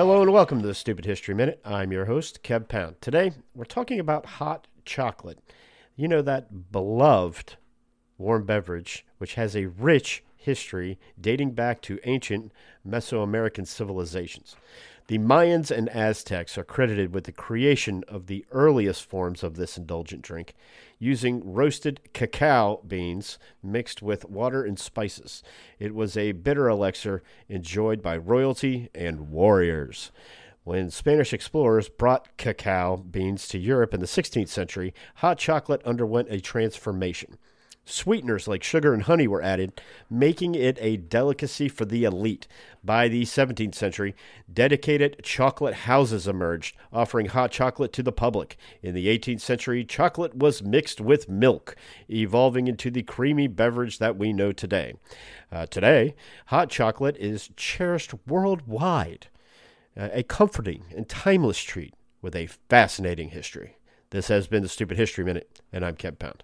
Hello and welcome to the Stupid History Minute. I'm your host, Kev Pound. Today, we're talking about hot chocolate. You know, that beloved warm beverage, which has a rich history dating back to ancient Mesoamerican civilizations. The Mayans and Aztecs are credited with the creation of the earliest forms of this indulgent drink using roasted cacao beans mixed with water and spices. It was a bitter elixir enjoyed by royalty and warriors. When Spanish explorers brought cacao beans to Europe in the 16th century, hot chocolate underwent a transformation. Sweeteners like sugar and honey were added, making it a delicacy for the elite. By the 17th century, dedicated chocolate houses emerged, offering hot chocolate to the public. In the 18th century, chocolate was mixed with milk, evolving into the creamy beverage that we know today. Uh, today, hot chocolate is cherished worldwide, uh, a comforting and timeless treat with a fascinating history. This has been the Stupid History Minute, and I'm Kev Pound.